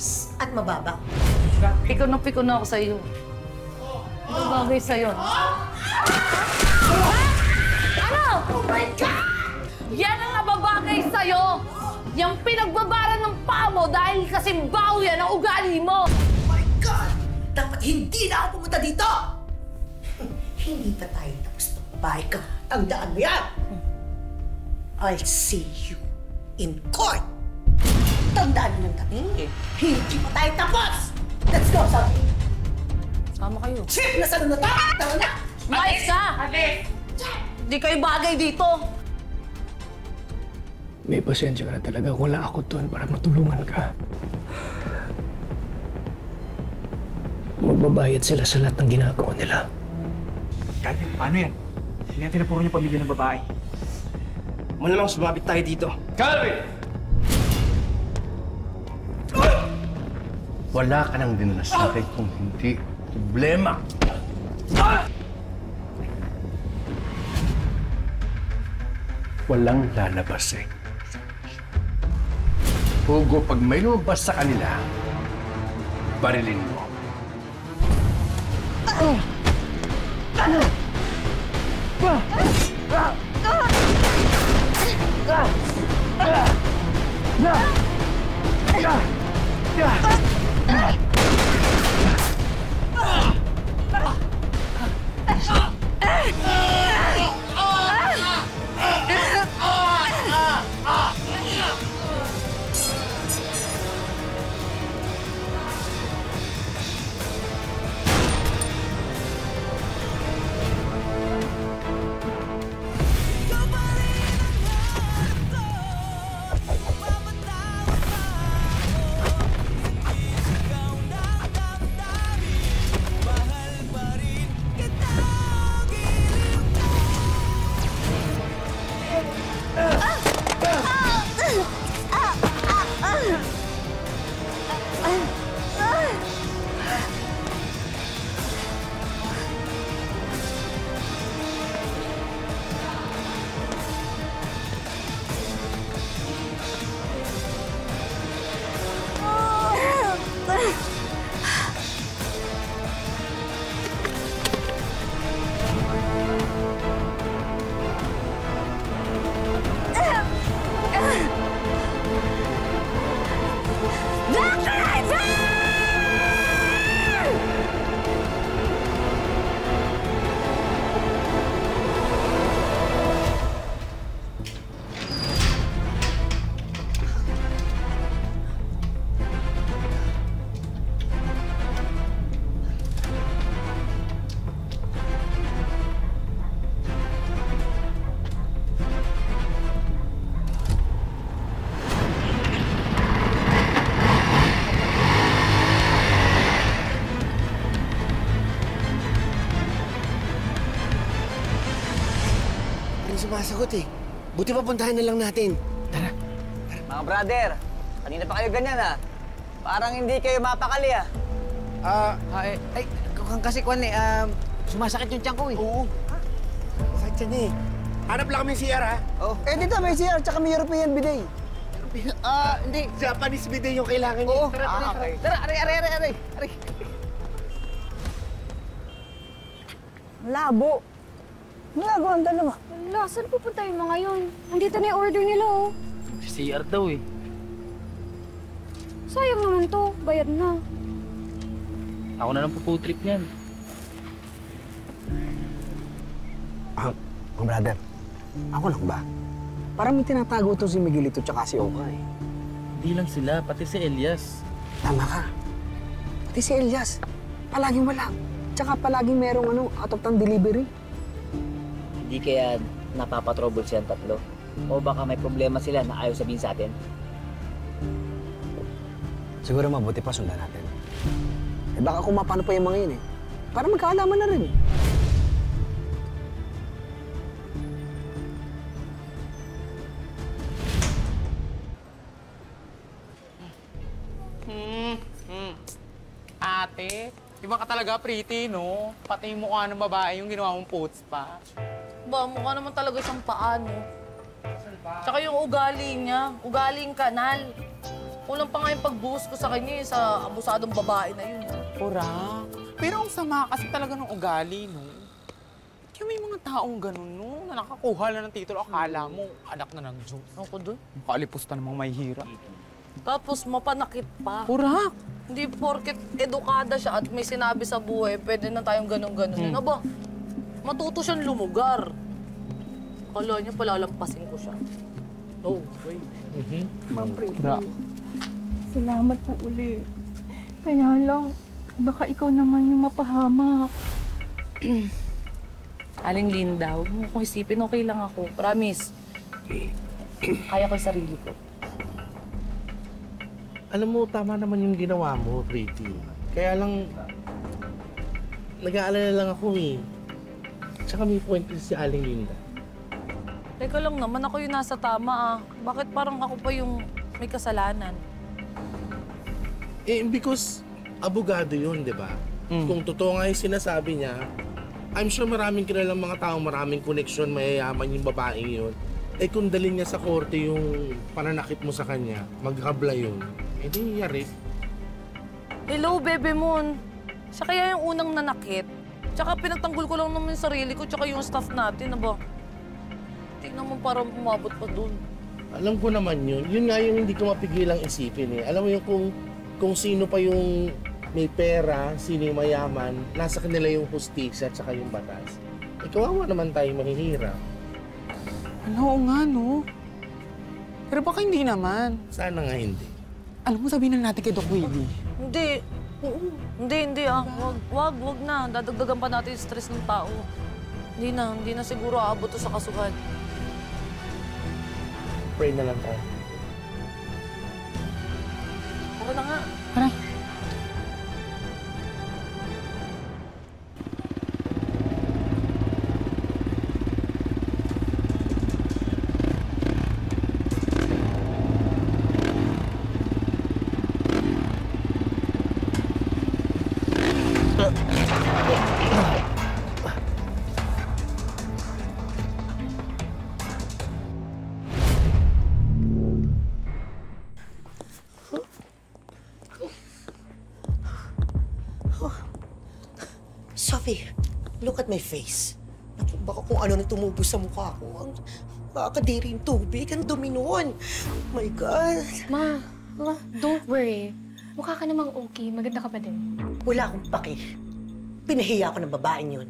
mataas at mababa. Piko na piko na ako sa'yo. Ano bagay sa'yo? Ano? Oh my God! Yan ang nababagay sa'yo! Yung pinagbabaran ng paa mo dahil kasi baw yan ang ugali mo! Oh my God! Dapat hindi na ako pumunta dito! hindi pa tayo tapos bahay ka. Tandaan mo yan! I'll see you in court! Tandaan mo ng dating, hindi pa tayo tapos! Let's go, sabi! Sama kayo. Chip na sa na ta! Tara na! Mais ka! Hindi kayo bagay dito! May pasensya ka na talaga. Wala ako doon para matulungan ka. Magbabayad sila sa lahat ng ginagawa nila. Dati, paano yan? Hindi natin napuro yung pamilya ng babae. Malamang sumabit tayo dito. Calvin! Wala ka nang dinala sa akin kung hindi problema. Walang lalabas eh. Hugo, pag may lumabas sa kanila, barilin mo. Ano sumasagot eh? Buti pa puntahan na lang natin. Tara. Mga brother, kanina pa kayo ganyan ha. Parang hindi kayo mapakali ah. Ah, Ay, ay, k- kasi kwan eh, um, sumasakit yung tiyan ko eh. oo. Sakit yan eh. Hanap lang kami CR ha. Oh. Eh dito may CR tsaka may European bidet. Ah, hindi. Japanese bidet yung kailangan niya. Oo. Tara, tara, Ah, tara. okay. Tara, aray, aray, aray, aray. aray. Labo. Ginagawa ang dalawa. Wala, saan pupunta yung mga yun? Andito na yung order nila, oh. CR daw eh. Sayang naman to. Bayad na. Ako na lang po trip niyan. Ah, mga brother. Ako lang ba? Parang may tinatago to si Miguelito tsaka si Oka eh. Hindi lang sila, pati si Elias. Tama ka. Pati si Elias. Palaging wala. Tsaka palaging merong ano, out of town delivery. Hindi kaya napapatrouble silang tatlo? O baka may problema sila na ayaw sabihin sa atin? Siguro mabuti pa sundan natin. Eh baka kung mapano pa yung mga yun eh. Para magkaalaman na rin. Ate, iba ka talaga pretty, no? Pati yung mukha ng babae yung ginawa mong post pa. Ba, mukha naman talaga siyang paano. Tsaka yung ugali niya, ugaling kanal. Kulang pa nga yung pagbuhos ko sa kanya eh, sa abusadong babae na yun. Pura. Pero ang sama kasi talaga ng ugali, no? Kaya may mga taong ganun, no? Na nakakuha na ng titulo, akala mo, anak na ng Diyos. Ako doon. Kalipusta namang may hira. Tapos mapanakit pa. Pura. Hindi porket edukada siya at may sinabi sa buhay, pwede na tayong ganun-ganun. Hmm. Aba, matuto siyang lumugar. Akala niya palalampasin ko siya. No way. Pura. Salamat po uli. Kaya lang, baka ikaw naman yung mapahamak. Aling Linda, huwag mo kong isipin, okay lang ako. Promise. Kaya ko yung sarili ko. Alam mo, tama naman yung ginawa mo, Pretty. Kaya lang, nag-aalala lang ako eh. Tsaka may point din si Aling Linda. Teka lang naman, ako yung nasa tama ah. Bakit parang ako pa yung may kasalanan? Eh, because abogado yun, di ba? Kung totoo nga yung sinasabi niya, I'm sure maraming kilalang mga tao, maraming koneksyon, mayayaman yung babaeng yun. Eh kung dalhin niya sa korte yung pananakit mo sa kanya, maghabla yun, eh di yari. Hello, Bebe Moon. Siya kaya yung unang nanakit. Tsaka pinagtanggol ko lang naman yung sarili ko, tsaka yung staff natin, aba. Hindi naman parang umabot pa dun. Alam ko naman yun. Yun nga yung hindi ko mapigilang isipin eh. Alam mo yung kung, kung sino pa yung may pera, sino yung mayaman, nasa kanila yung hustisya at saka yung batas. Eh, kawawa naman tayo mahihirap. Ano, oo nga, no? Pero baka hindi naman. Sana nga hindi. Alam mo, sabihin na natin kay Doc Willie. Hindi. Hindi, hindi ah. Wag, wag, wag na. Dadagdagan pa natin yung stress ng tao. Hindi na, hindi na siguro aabot to sa kasuhan. Pray na lang tayo. Tara na nga. My face. Naku, baka kung ano na tumubo sa mukha ko. Ang makakadiri yung tubig. Ang dumi nun. Oh my God. Ma, ma, don't worry. Mukha ka namang okay. Maganda ka pa din. Wala akong paki. Pinahiya ako ng babaeng yun.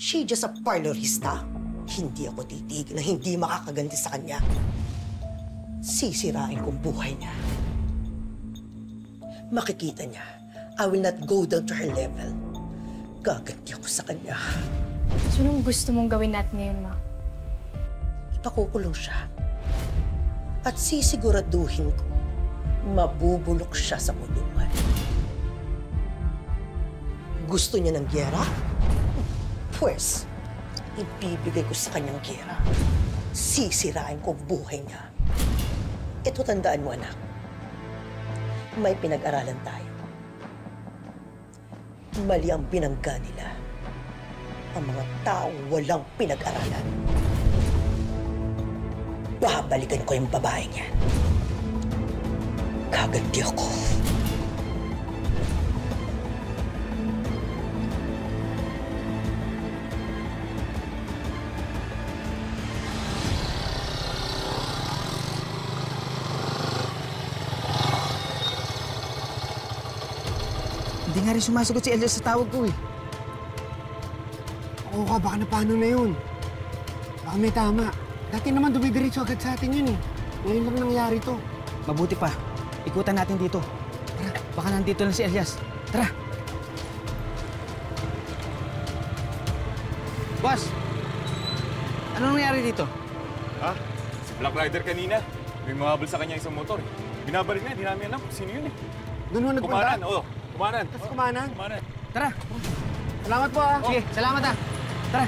She just a parlorista. Hindi ako titigil na hindi makakaganti sa kanya. Sisirain kong buhay niya. Makikita niya, I will not go down to her level. Gaganti ako sa kanya. So, anong gusto mong gawin natin ngayon, ma? Ipakukulong siya. At sisiguraduhin ko, mabubulok siya sa kulungan. Gusto niya ng gyera? Pwes, ibibigay ko sa kanyang gyera. Sisirain ko buhay niya. Ito tandaan mo, anak. May pinag-aralan tayo. Mali ang binangga nila. Ang mga taong walang pinag-aralan. Babalikan ko yung babaeng yan. Gaganti ako. Hindi nga rin sumasagot si Elias sa tawag ko eh. Oo ka, baka na paano na yun? Baka may tama. Dati naman dumidiretso agad sa atin yun eh. Ngayon lang nangyari to. Mabuti pa. Ikutan natin dito. Tara, baka nandito lang si Elias. Tara. Boss! Ano nangyari dito? Ha? Si Black Rider kanina. May mahabol sa kanya isang motor. eh. Binabalik na, di namin alam kung sino yun eh. Doon mo nagpunta? Kumanan, oo. Kumanan. Tapos kumanan? Kumanan. Tara. Salamat po ah. Sige, salamat ah. Tara.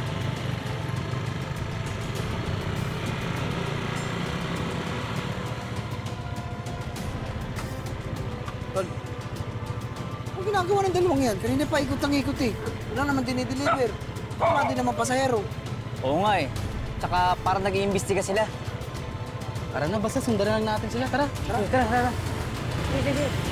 Ang ginagawa ng dalawang yan, kanina pa ikot ang ikot eh. Wala naman dinideliver. Baka hindi naman pasahero. Oo nga eh. Tsaka parang nag-iimbestiga sila. Tara na, basta sundan na lang natin sila. Tara, tara. Tara, tara. Joan?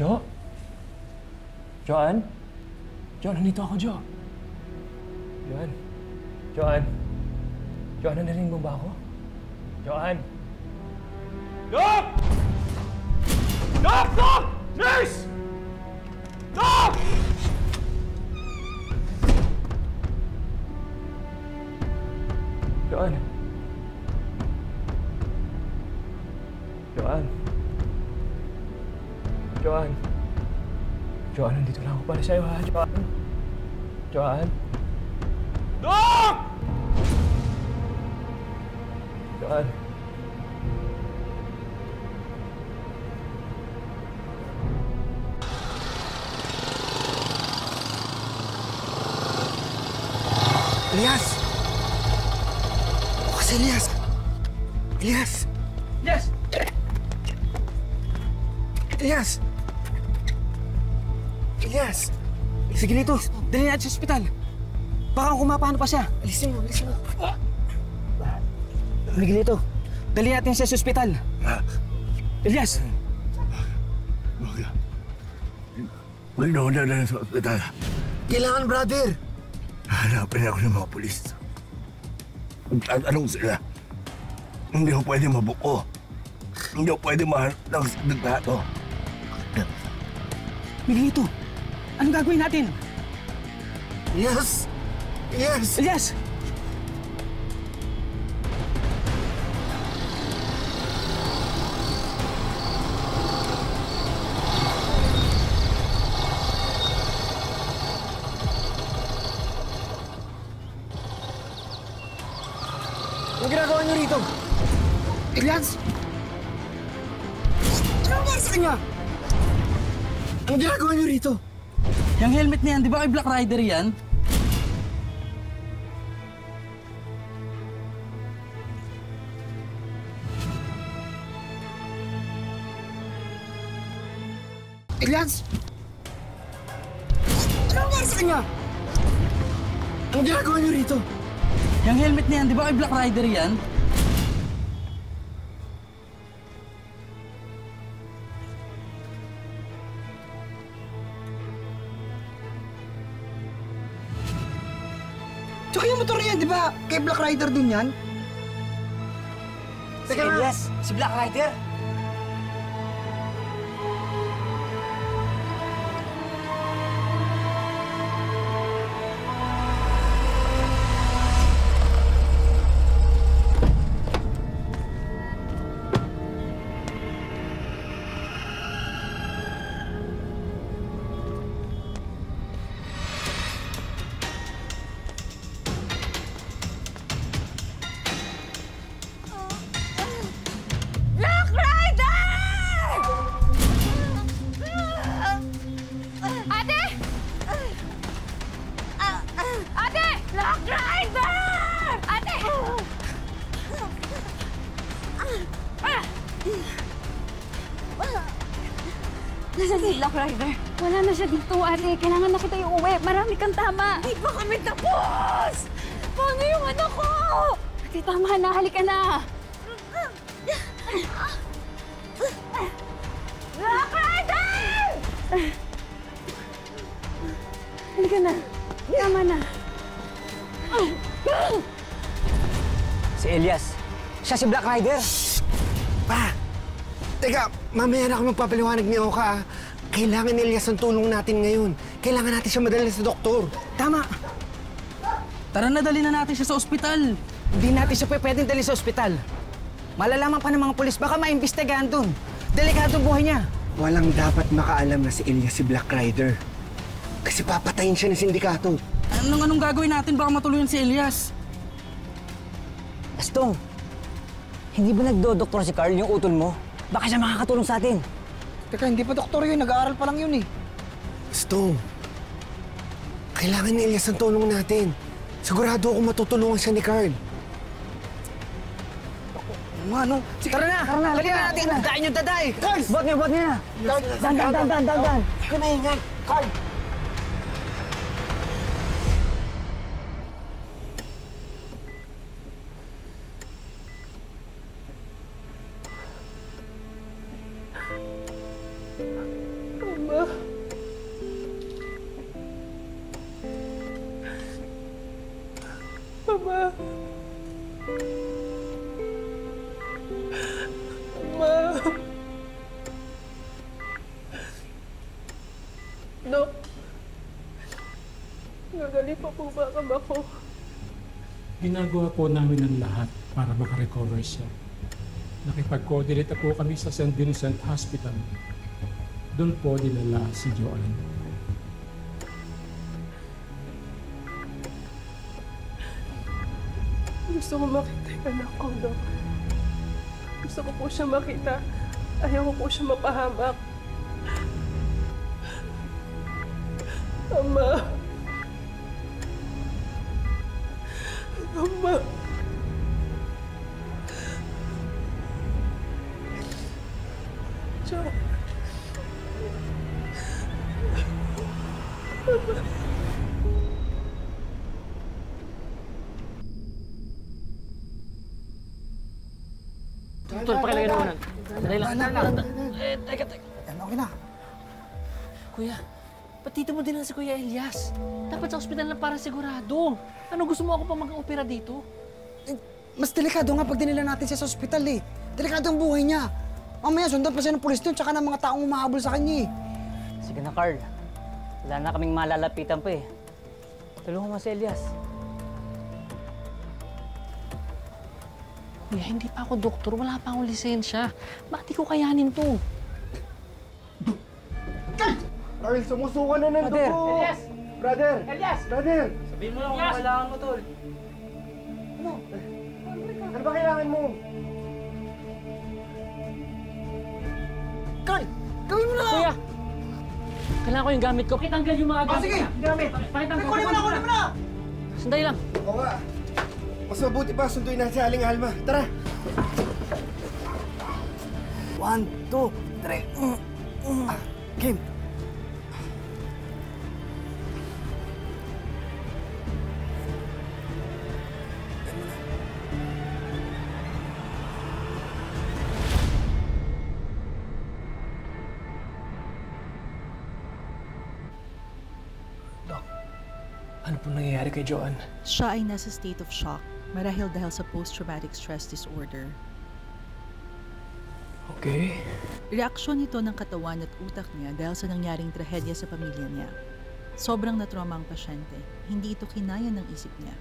Jo? Joan? Joan, nandito ako, Jo. Joan? Joan? Joan, narinig mo ba ako? Joan? Doc! Doc! Doc! Nurse! Doc! Joan? Joan? Nandito lang ako para sa'yo, ha? Joan? Joan? Doc! Joan? Elias! Bukas, Elias! Elias! Yes! Elias! Elias! Sige nito, dali natin sa ospital. Baka kumapano pa siya. Alisin mo, alisin mo. Miguelito, dali natin siya sa ospital. Elias! Wala ako na sa ospital. Kailangan, brother! Hanapin ako ng mga polis. Magtatanong sila. Hindi ko pwede mabuko. Hindi ko pwede mahanap ng signato. Miguelito, anong gagawin natin? Elias! Elias! Elias! Anong ginagawa niyo rito? Elias! Ano nangyari sa kanya? Anong ginagawa niyo rito? Yung helmet na yan, di ba kay Black Rider yan? Elias! Ano nangyari sa kanya? Anong ginagawa niyo rito? Yung helmet na yan, di ba kay Black Rider yan? Tsaka yung motor niya, di ba? Kay Black Rider din yan? Si Elias, si Black Rider. Black Rider? Wala na siya dito, ate. Kailangan na kita iuwi. Marami kang tama. Hindi pa kami tapos! Paano yung anak ko? Ate, tama na. Halika na. Black Rider! Halika na. Tama na. Si Elias. Siya si Black Rider. Pa! Teka, mamaya na ako magpapaliwanag ni Oka. Kailangan ni Elias ang tulong natin ngayon. Kailangan natin siya madala sa doktor. Tama! Tara na, dali na natin siya sa ospital. Hindi natin siya pwedeng dali sa ospital. Malalaman pa ng mga pulis, baka maimbestigahan dun. Delikado ang buhay niya. Walang dapat makaalam na si Elias si Black Rider. Kasi papatayin siya ng sindikato. Anong anong gagawin natin baka matuluyan si Elias? Astong, hindi ba nagdo-doktor si Carl yung utol mo? Baka siya makakatulong sa atin. Teka, hindi pa doktor yun. Nag-aaral pa lang yun eh. Stone, kailangan ni Elias ang tulong natin. Sigurado ako matutulungan siya ni Carl. Nga, no? Tara na! Tara na! Dali na natin! Dain yung daday! Carl! Bot niya, bot niya na! Dan, dan, dan, dan, dan, dan! Ikaw na ingay! Carl! Ginagawa po namin ang lahat para makarecover siya. Nakipag-coordinate na po kami sa St. Vincent Hospital. Doon po dinala si Joanne. Gusto ko makita yung anak ko, Dok. Gusto ko po siya makita. Ayaw ko po siya mapahamak. Ama. Ama. Joe. Tol, pakilagay na muna. Dali lang. Eh, teka, teka. Yan, okay na. Kuya, ba't dito mo din si Kuya Elias? Dapat sa ospital na para sigurado. Ano gusto mo ako pa mag-opera dito? Mas delikado nga pag dinila natin siya sa ospital eh. Delikado ang buhay niya. Mamaya sundan pa siya ng pulis doon tsaka ng mga taong umahabol sa kanya eh. Sige na, Carl. Wala na kaming malalapitan pa eh. Tulungan mo si Elias. Kuya, hindi pa ako doktor. Wala pa akong lisensya. Bakit di ko kayanin to? Carl, sumusuka na ng Brother! dugo! Elias! Brother! Elias! Brother! Sabihin mo lang kung kailangan mo, tol. Ano? Ano ba kailangan mo? Carl! Gawin mo na! Kuya! Kailangan ko yung gamit ko. Pakitanggal yung mga Oh, gamit. sige! Gamit! Pakitanggal. Kunin mo na! Kunin mo na! Sandali lang. Oo nga. Mas mabuti pa sunduin natin si Aling Alma. Tara! One, two, three. Mm, mm. Game. Kay Joanne? Siya ay nasa state of shock marahil dahil sa post-traumatic stress disorder. Okay. Reaksyon nito ng katawan at utak niya dahil sa nangyaring trahedya sa pamilya niya. Sobrang natroma ang pasyente. Hindi ito kinaya ng isip niya.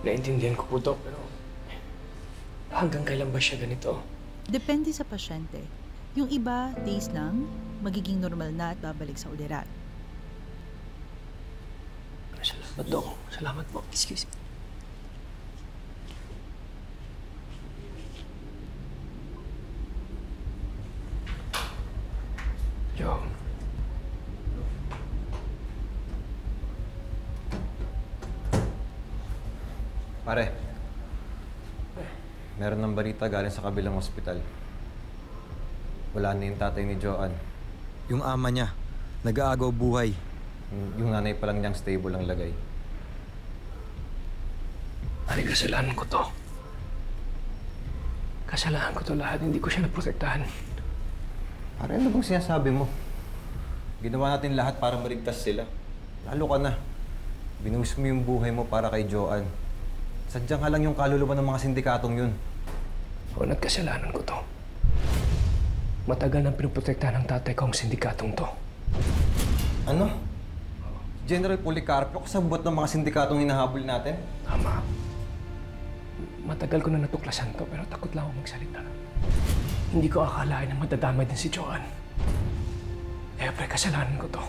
Naintindihan ko po to, pero hanggang kailan ba siya ganito? Depende sa pasyente. Yung iba, days lang, magiging normal na at babalik sa ulirat. Salamat, Dok. Salamat po. Excuse me. Pare, meron ng balita galing sa kabilang ospital. Wala na yung tatay ni Joanne. Yung ama niya, nag-aagaw buhay. Yung- nanay pa lang niyang stable ang lagay. Ay, kasalanan ko to. Kasalanan ko to lahat. Hindi ko siya naprotektahan. Pare, ano bang sinasabi mo? Ginawa natin lahat para maligtas sila. Lalo ka na. Binuhos mo yung buhay mo para kay Joanne. Sadyang lang yung kaluluwa ng mga sindikatong yun. Oo, nagkasalanan ko to. Matagal nang pinoprotektahan ng tatay ko ang sindikatong to. Ano? General Policarpio, kasabot ng mga sindikatong hinahabol natin? Tama. Matagal ko na natuklasan to, pero takot lang ako magsalita. Hindi ko akalain na madadamay din si Joanne. Kaya pre, kasalanan ko to.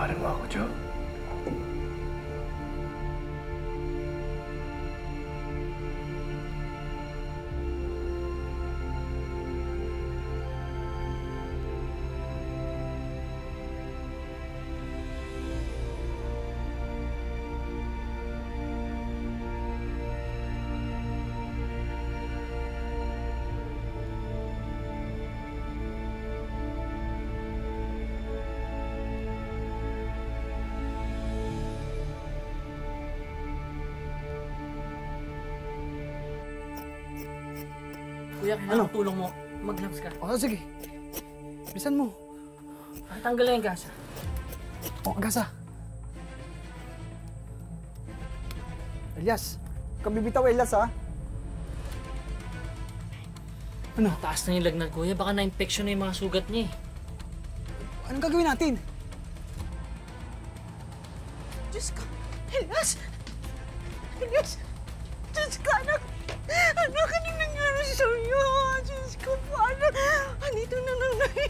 Patawarin mo ako, Joe. Kuya, kailangan ano? tulong mo. Mag-gloves ka. Oo, sige. Bisan mo. Tanggalin yung gasa. O, gasa. Elias, kabibitaw Elias ha. Ano? Taas na yung lagnat, kuya. Baka na-infection na yung mga sugat niya eh. Anong gagawin natin? Diyos ko! Elias! Elias! Diyos ko, anak! Anak, anong nangyari sa'yo? Diyos ko, paano? Andito na nanay.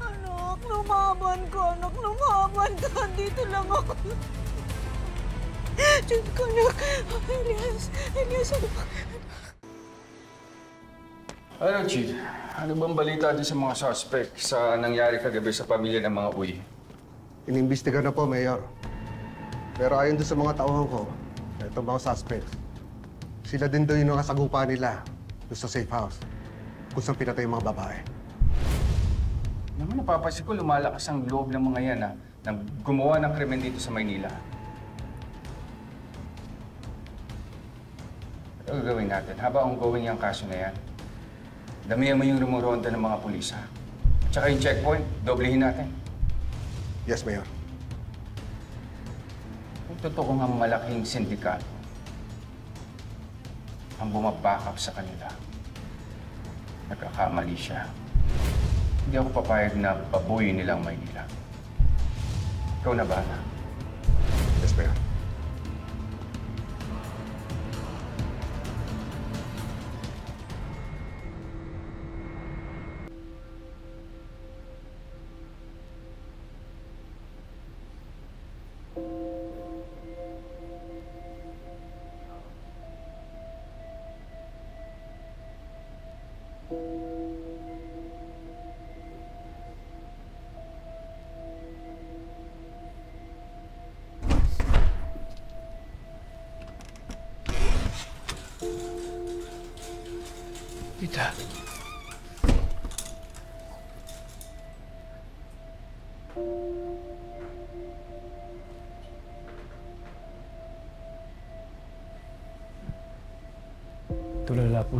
Anak, lumaban ka, anak, lumaban ka. Andito lang ako. Diyos ko, anak. Elias, Elias, anak. Ano, Chief? Ano bang balita din sa mga suspect sa nangyari kagabi sa pamilya ng mga uy? Inimbestiga na po, Mayor. Pero ayon doon sa mga tauhan ko, itong mga suspects, sila din daw yung nakasagupa nila doon sa safe house kung saan pinatay yung mga babae. Naman napapansin ko lumalakas ang loob ng mga yan ha, na gumawa ng krimen dito sa Maynila. Ano gagawin natin? Habang ongoing yung kaso na yan, damihan mo yung rumuronda ng mga pulis ha. Tsaka yung checkpoint, doblehin natin. Yes, Mayor. Kung totoo nga malaking sindikato ang bumabackup sa kanila, nagkakamali siya. Hindi ako papayag na babuyin nilang Maynila. Ikaw na ba? Yes, Mayor.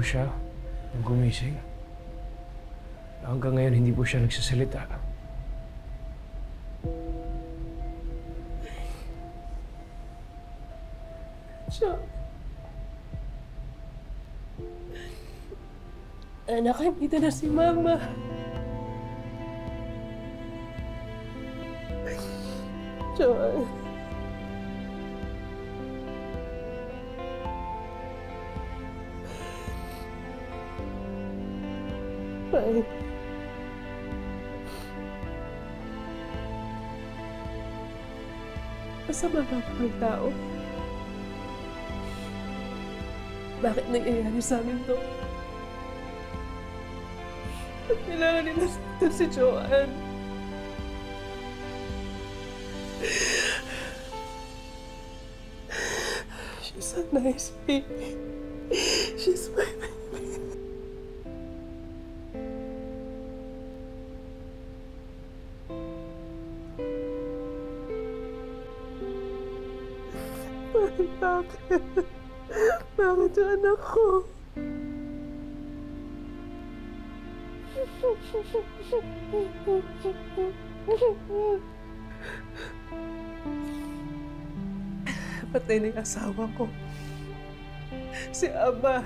Po siya nung gumising. Hanggang ngayon, hindi po siya nagsasalita. Siya. Anak, andito na si Mama. Joel. Masama ba ako ng tao? Bakit nangyayari sa amin to? At kailangan nila ito si Joanne. She's a nice baby. She's my baby. Bakit? Yung anak ko? Patay na yung asawa ko. Si Aba,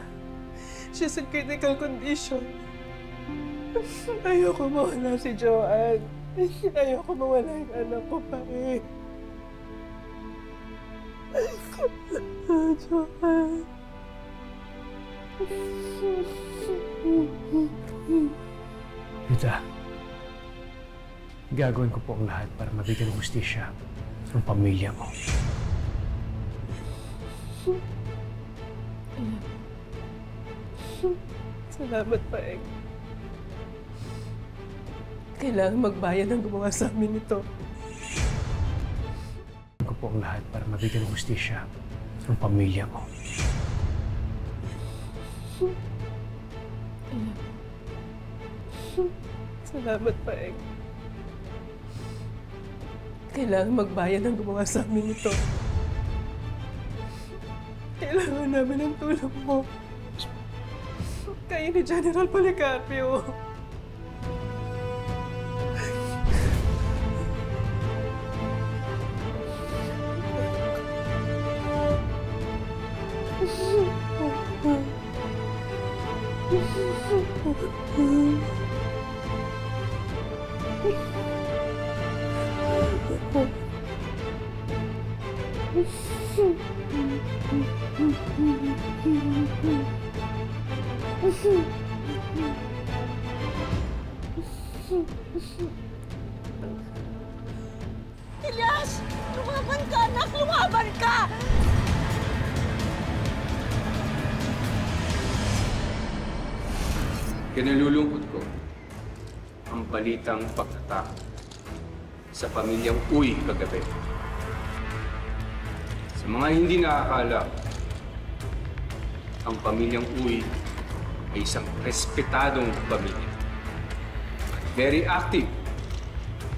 she's in critical condition. Ayoko mawala si Joanne. Ayoko mawala yung anak ko pa eh. Rita, gagawin ko po ang lahat para mabigyan ng hustisya ang pamilya mo. Salamat, Paeng. Kailangan magbayad ang gumawa sa amin ito. Gagawin ko po ang lahat para mabigyan ng hustisya ang pamilya mo. Salamat, Paeng. Kailangan magbayad ang gumawa sa amin ito. Kailangan namin ang tulong mo. Kayo ni General Policarpio. Ilyas! Lumaban ka, anak! Lumaban ka! Kinalulungkot ko ang balitang pagtatake sa pamilyang Uy kagabi. Sa mga hindi nakakala, ang pamilyang Uy ay isang respetadong pamilya. Very active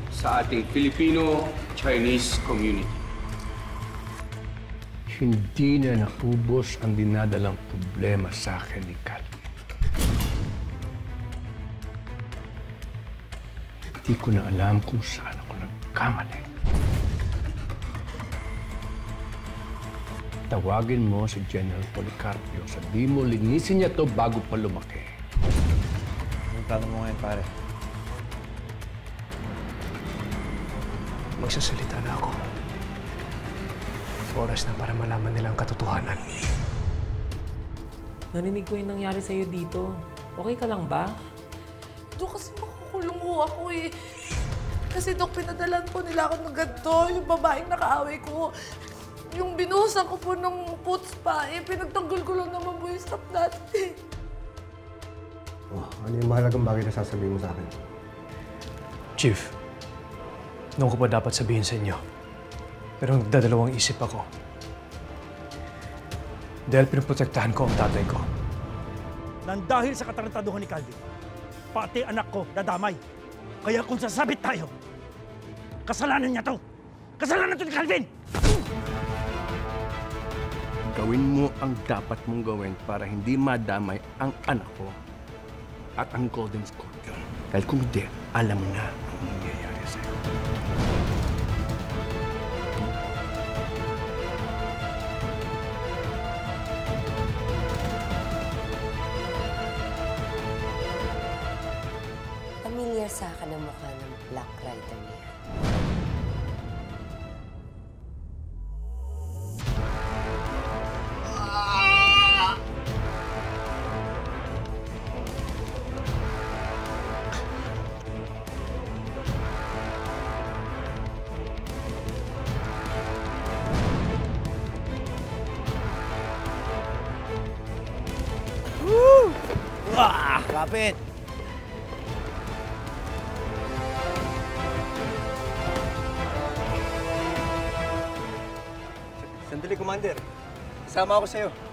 sa ating Filipino-Chinese community. Hindi na naubos ang dinadalang problema sa akin ni Calvin. Hindi ko na alam kung saan ako nagkamali. Tawagin mo si General Policarpio. Sabi mo, linisin niya to bago pa lumaki. Anong plano mo ngayon, pare? Magsasalita na ako. Oras na para malaman nila ang katotohanan. Narinig ko yung nangyari sa'yo dito. Okay ka lang ba? Doon kasi makukulong ho ako eh. Kasi Dok, pinadalan po nila ako ng ganito. Yung babaeng nakaaway ko. Yung binuhusan ko po ng puts pa, eh, pinagtanggol ko lang naman po yung stop natin. Oh, ano yung mahalagang bagay na sasabihin mo sa akin? Chief, noon ko pa dapat sabihin sa inyo. Pero nagdadalawang isip ako. Dahil pinoprotektahan ko ang tatay ko. Nang dahil sa katarantaduhan ni Calvin, pati anak ko nadamay. Kaya kung sasabit tayo, kasalanan niya to. Kasalanan to ni Calvin! Gawin mo ang dapat mong gawin para hindi madamay ang anak ko at ang Golden Scorpion. Dahil kung hindi, alam mo na akin ang mukha ng Black Kasama ako sa'yo.